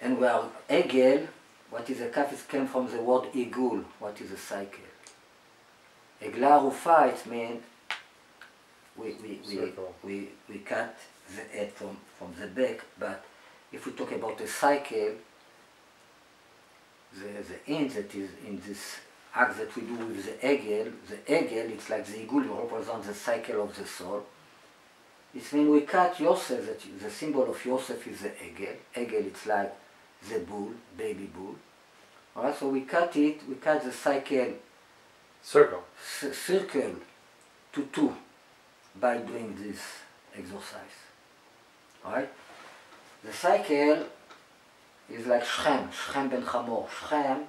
And we are Egel, what is a kaf is came from the word igul, what is a cycle. Egla rufa, it means we, we, we, we, we cut the head from, from the back, but if we talk about a cycle, the, the end that is in this act that we do with the egel, the egel, it's like the igul represents the cycle of the soul. It's when we cut Yosef, that the symbol of Yosef is the egel. Egel, it's like the bull, baby bull. Alright, so we cut it, we cut the cycle Circle. circle to two by doing this exercise. Alright? The cycle is like Shem, Shem ben Chamor. Shem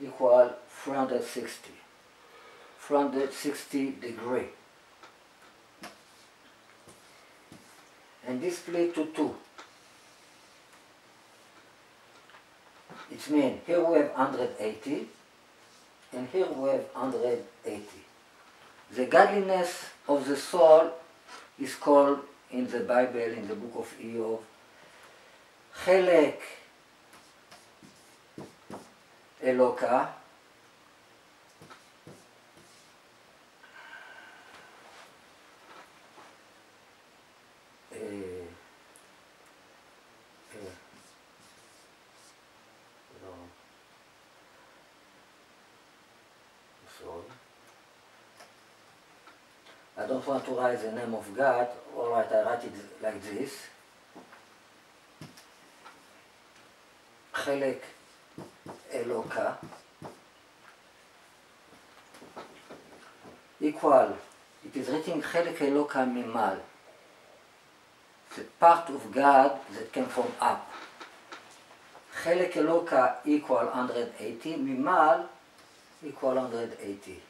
equal 360. 360 degree. And this split to two. It means here we have 180 and here we have 180. The godliness of the soul is called in the Bible, in the book of Iyov, Chelek Eloka, eh, eh, no. Sorry. I don't want to write the name of God. All right, I write it like this. חלק אלוקה equal, it is written חלק אלוקה ממעל. The part of God that came from up. חלק אלוקה equal 180, ממעל equal 180.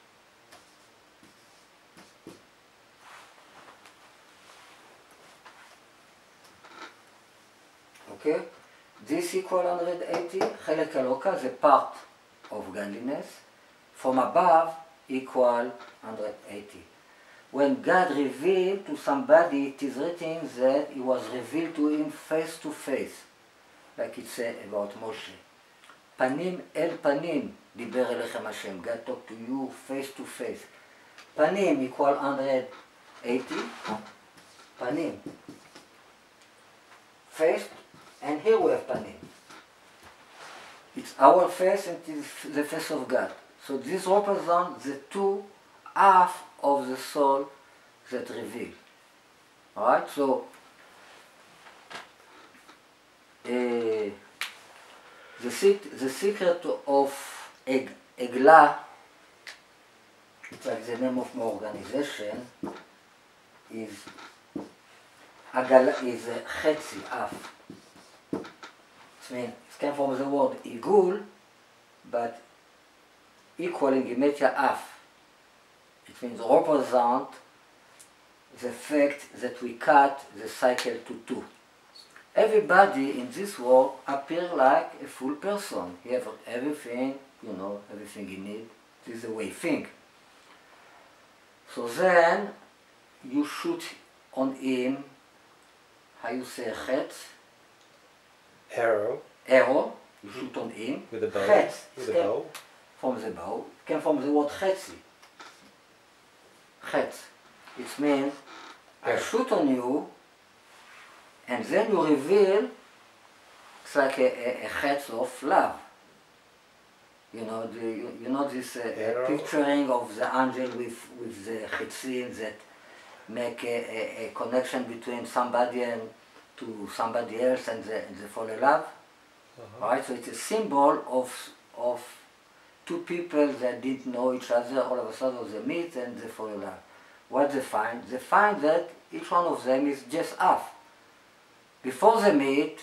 Okay? This equal 180, חלק אלוקה זה part of godliness. From above equal 180. When God revealed to somebody, it is written that he was revealed to him face to face, like it said about Moshe. פנים אל פנים דיבר אליכם השם. God talked to you face to face. פנים equal 180. פנים. Face, and here we have panim. It's our face and it is the face of God. So this represents the two half of the soul that reveal. Alright, so uh, the, sec- the secret of Eg- Egla, it's like the name of my organization, is is uh, חצי, half. It means it came from the word עיגול, but equal in gematria half. It means represent the fact that we cut the cycle to two. Everybody in this world appear like a full person. He have everything, you know, everything he need. This is the way he think. So then you shoot on him, how you say chet, Arrow arrow, you shoot on him. with a bow. Chet, With a bow. from the bow, came from the word chetzi. Chet. It means I shoot on you, and then you reveal, it's like a, a, a chet of love. You know, the, you, you know this uh, picturing of the angel with, with the chetzim that make a, a, a connection between somebody and to somebody else and they, and they fall in love. Uh-huh. Right, so it's a symbol of of two people that didn't know each other. All of a sudden they meet and they fall in love. What they find? They find that each one of them is just half. Before they meet,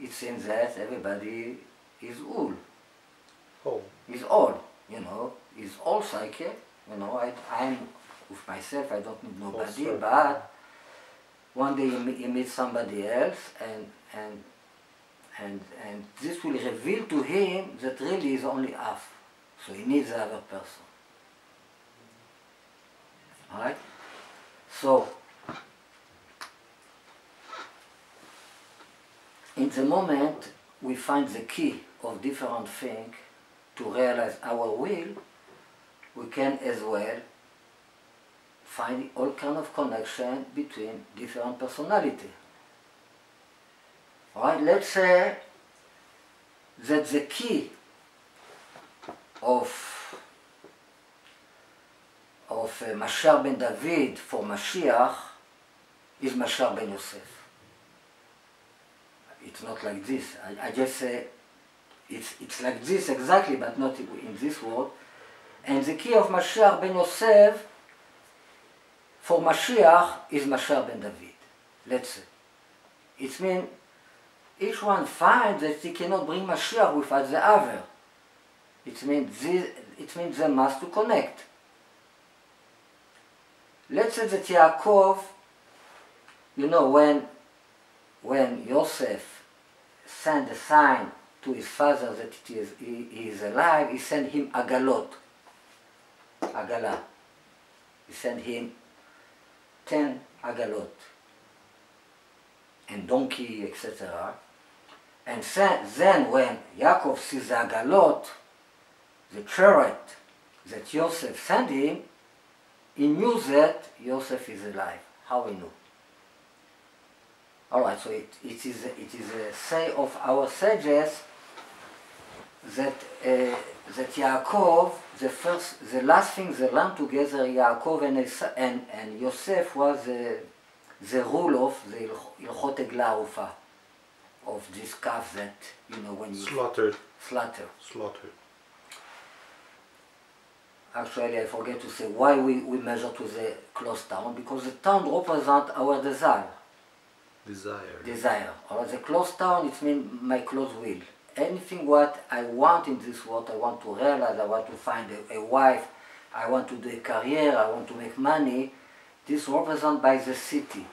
it seems that everybody is all. Oh. Is all. You know, is all psyche. You know, I, I'm with myself. I don't need nobody, but one day you meet, somebody else and and and and this will reveal to him that really is only half. So he needs the other person. Alright? So in the moment we find the key of different things to realize our will, we can as well find all kind of connection between different personality. Right? Let's say that the key of of uh, Mashiach ben David for Mashiach is Mashiach ben Yosef. It's not like this. I, I just say it's, it's like this exactly, but not in this world. And the key of Mashiach ben Yosef for Mashiach is Mashiach ben David. Let's say. It means each one finds that he cannot bring Mashiach without the other. It means this, it means they must to connect. Let's say that Yaakov, you know, when when Yosef sent a sign to his father that it is, he, he is alive, he sent him agalot, agala. He sent him ten agalot and donkey, etc. And then when Yaakov sees the agalot, the chariot that Yosef sent him, he knew that Yosef is alive. How we know? All right, so it, it is it is a say of our sages that uh, that Yaakov, the first, the last thing they learned together, Yaakov and and, and Yosef was the the rule of the Ilchot Egla of this calf that you know when you slaughtered. Slaughter. Slaughtered. Actually, I forget to say why we, we measure to the close town, because the town represents our desire. Desire. Desire. Or the close town, it means my close will. Anything what I want in this world, I want to realize, I want to find a, a wife, I want to do a career, I want to make money, this represented by the city.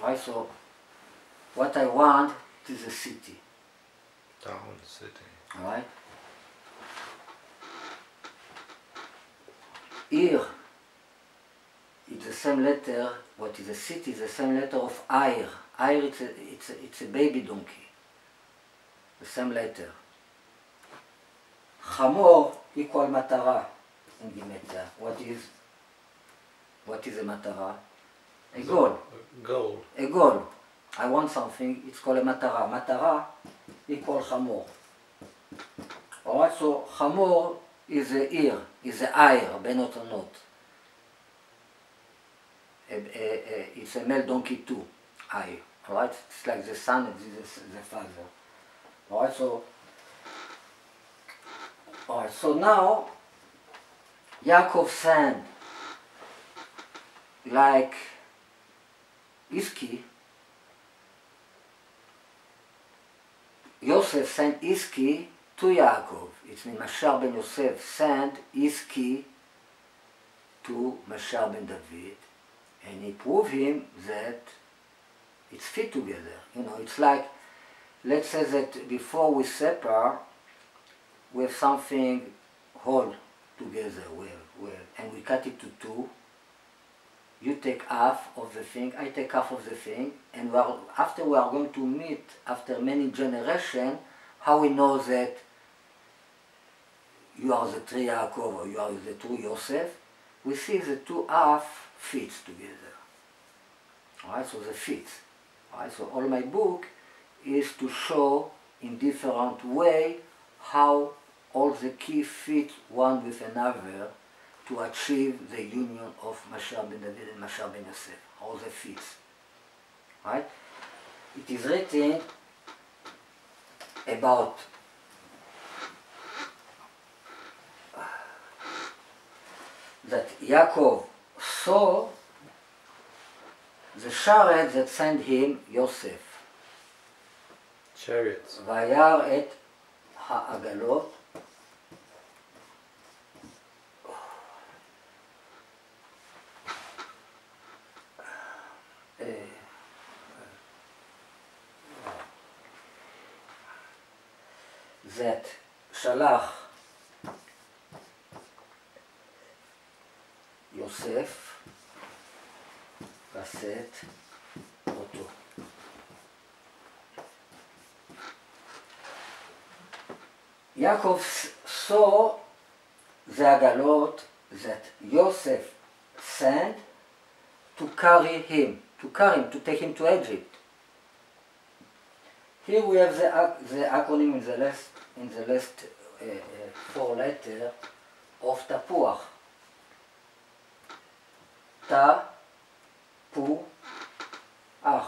Alright, so what I want is a city. Town, city. Alright? Here, it's the same letter, what is a city, the same letter of Air. Air, it's a, it's a, it's a baby donkey. The same letter. Chamor equal matara in Gematria. What is, what is a matara? A goal. Goal. A goal. I want something, it's called a matara. Matara equal chamor. Alright, so chamor is the ear, is the eye, benot or not. it's a male donkey too, eye. Alright, it's like the son and is the father. Alright, so alright, so now Yaakov sent like Iski, Yosef sent Iski to Yaakov. It means Mashiach ben Yosef sent Iski to Mashiach ben David and he proved him that it's fit together. You know, it's like, let's say that before we separate, we have something whole together, well, well, and we cut it to two. You take half of the thing, I take half of the thing, and we are, after we are going to meet, after many generations, how we know that you are the tree Yaakov or you are the true Yosef, we see the two half fits together. Alright, so the fits. Alright, so all my book is to show in different way how all the key fit one with another to achieve the union of Mashiach ben David and Mashiach ben Yosef, all the fits. Right? It is written about uh, that Yaakov saw the chariot that sent him Yosef. וירא את העגלות. that שלח יוסף לשאת S- saw the agalot that Yosef sent to carry him, to carry him, to take him to Egypt. Here we have the, the acronym in the last, in the last uh, uh, four letter of Tapuach. Ta, pu, ach.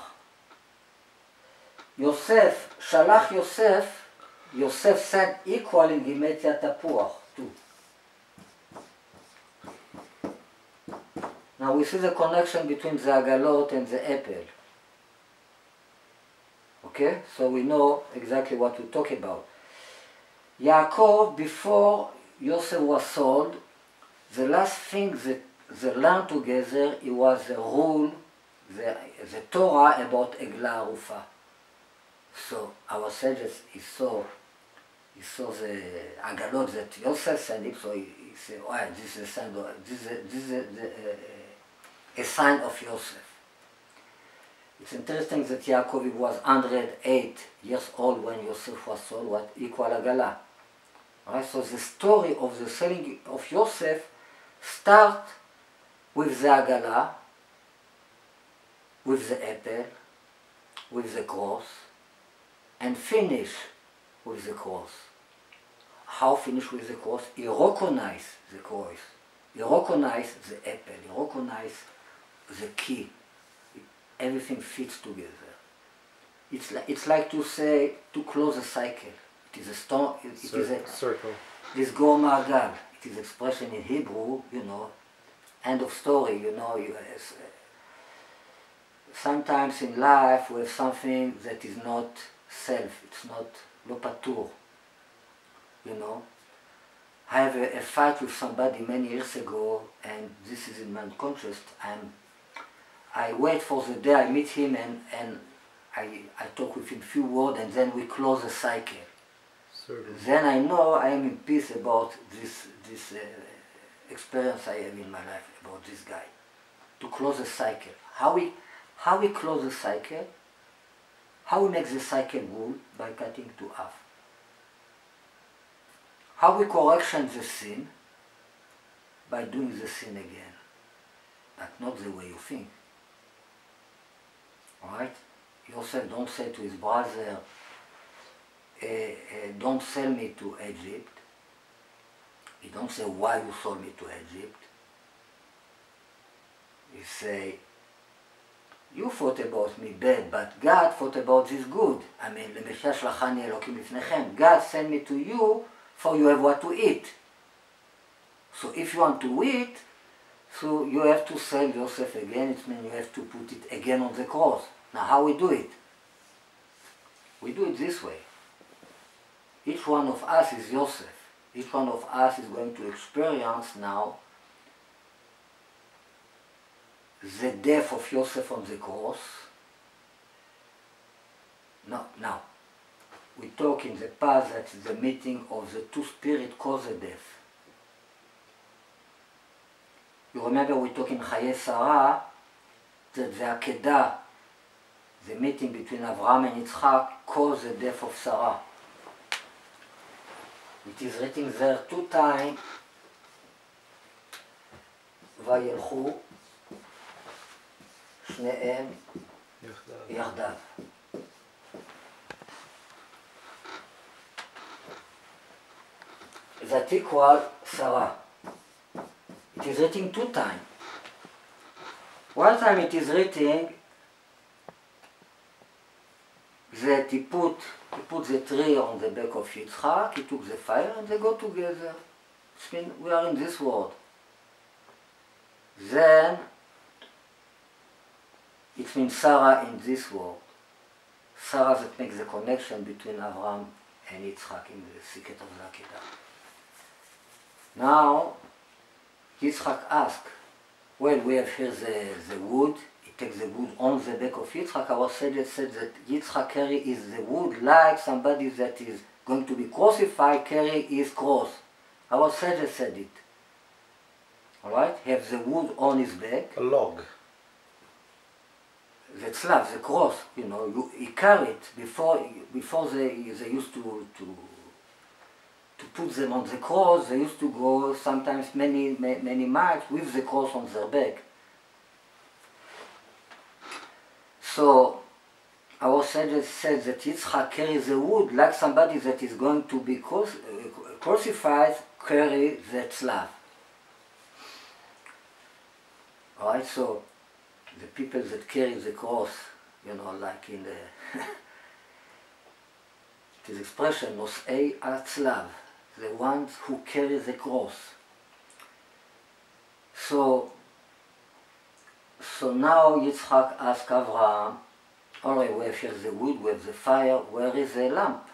Yosef, Shalach Yosef, Yosef sent equaling Gematria Tapuach too. Now we see the connection between the agalot and the apple. Okay, so we know exactly what we talk about. Yaakov, before Yosef was sold, the last thing that they learned together it was the rule, the, the Torah about Eglah Arufa. So our sages he saw he saw the agalot that Yosef sent him, so he, he said, "Oh, this is a sign of this is a, this is a, the, uh, a sign of Yosef." It's interesting that Yaakov was 108 years old when Yosef was sold, what equal agala. Right? So the story of the selling of Yosef starts with the agala, with the apple, with the cross, and finish with the cross. How finish with the cross? He recognize the cross. He recognize the apple. He recognize the key. Everything fits together. It's like, it's like to say, to close a cycle. It is a stone, it, it is a, circle. this go margal. It is expression in Hebrew, you know, end of story, you know. You, uh, sometimes in life we have something that is not self, it's not lo patur, you know. I have a, a fight with somebody many years ago, and this is in my unconscious. I'm, I wait for the day I meet him, and, and I, I talk with him few words, and then we close the cycle then I know I am in peace about this this uh, experience I have in my life about this guy. To close the cycle. How we how we close the cycle? How we make the cycle good by cutting to half. How we correction the sin by doing the sin again, but not the way you think. Alright? Yosef don't say to his brother, uh, uh, don't sell me to Egypt. He don't say why you sold me to Egypt. He say, you thought about me bad, but God thought about this good. I mean, למחיה שלחני אלוקים לפניכם. God sent me to you for you have what to eat. So if you want to eat, so you have to sell Joseph again. It means you have to put it again on the cross. Now how we do it? We do it this way. Each one of us is Joseph. Each one of us is going to experience now the death of Joseph on the cross. No, now, we talk in the past that the meeting of the two spirits caused the death. You remember we talk in Chaye Sarah that the Akedah, the meeting between Abraham and Yitzchak, caused the death of Sarah. It is written there two times, וילכו שניהם יחדיו. That equal Sarah. It is written two times. One time it is written that he put, he put the tree on the back of Yitzchak, he took the fire and they go together. It's mean we are in this world. Then it means Sarah in this world. Sarah that makes the connection between Abraham and Yitzchak in the secret of the Akedah. Now, Yitzchak asked, well, we have here the, the wood, he takes the wood on the back of Yitzchak. Our sage said that Yitzchak carry is the wood like somebody that is going to be crucified carry his cross. Our sage said it. Alright? Have the wood on his back, A log. Slav, the cross, you know, you, he carried before before they they used to to to put them on the cross, they used to go sometimes many, ma- many miles with the cross on their back. So our sages said that Yitzchak carries the wood like somebody that is going to be cruci- crucified carry that slab. Alright, so the people that carry the cross, you know, like in the... this expression, Nosei Atzlav, the ones who carry the cross. So, so now Yitzhak asked Avraham, all right, where shall the wood, where is the fire, where is the lamp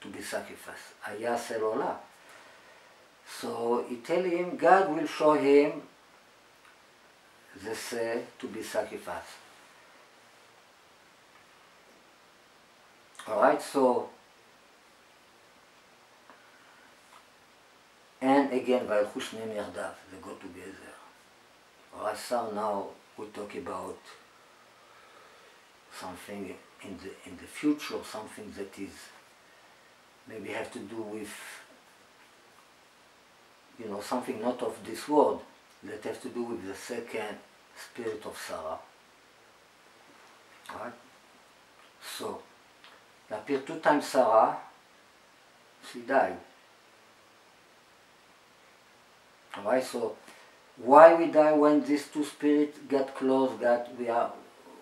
to be sacrificed? Ayas Elolah. So he tell him, God will show him the say to be sacrificed. Alright, so and again by Shneim Yardav, they go together. Alright, so now we talk about something in the in the future, something that is maybe have to do with you know something not of this world that have to do with the second spirit of Sarah. Alright? So it appeared two times Sarah, she died. Alright, so why we die when these two spirits get close, that we are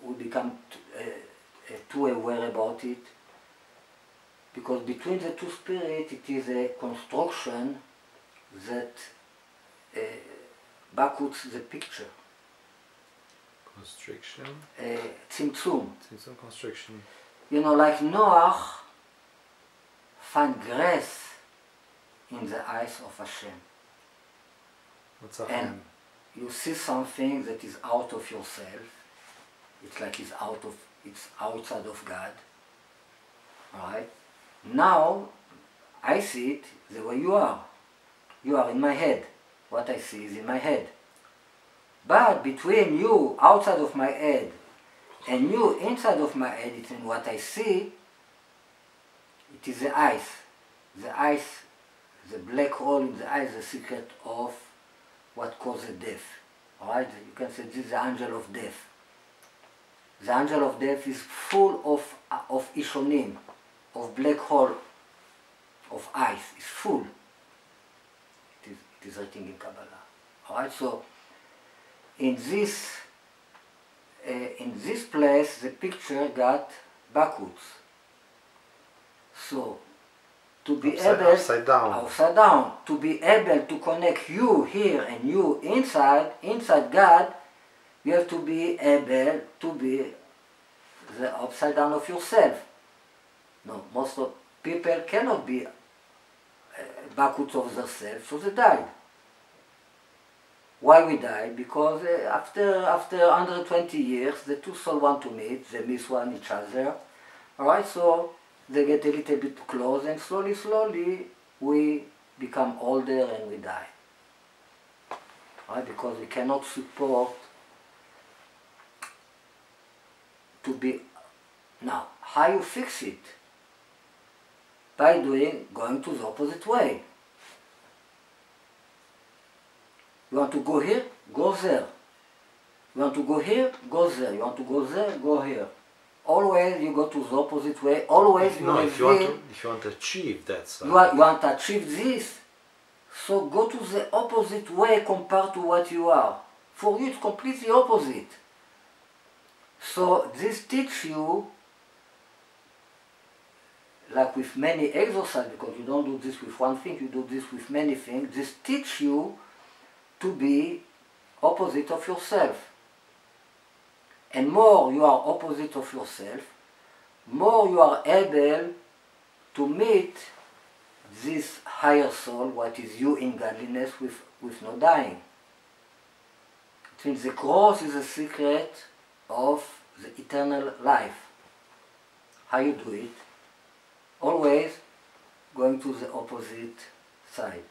we become uh, uh, too aware about it? Because between the two spirits it is a construction that uh, backwards the picture, Constriction. uh. It's some constriction. You know, like Noah find grace in the eyes of Hashem. What's happening? And you see something that is out of yourself. It's like it's out of it's outside of God. Right? Now I see it the way you are. You are in my head. What I see is in my head. But between you outside of my head and you inside of my head, it's in what I see, it is the eyes. The eyes, the black hole in the eyes, the secret of what causes death. Alright? You can say this is the angel of death. The angel of death is full of, of ishonim, of black hole, of eyes. It's full. It is, it is written in Kabbalah. Alright, so in this uh, in this place the picture got backwards. So to be Upside, able upside down. upside down to be able to connect you here and you inside inside God you have to be able to be the upside down of yourself no most of people cannot be of themselves so they died. Why we died? Because uh, after after 120 years the two souls want to meet they miss one each other. All right so they get a little bit close and slowly slowly we become older and we die. Right because we cannot support to be now how you fix it by doing going to the opposite way you want to go here go there you want to go here go there you want to go there go here always you go to the opposite way always you no, if you, want to, if you want to achieve that stuff. you, are, you want to achieve this, so go to the opposite way compared to what you are. For you, it's completely opposite. So this teach you, like with many exercises, because you don't do this with one thing, you do this with many things. This teach you to be opposite of yourself. And more you are opposite of yourself, more you are able to meet this higher soul, what is you in godliness with, with no dying. It means the cross is a secret of the eternal life. How you do it? Always going to the opposite side.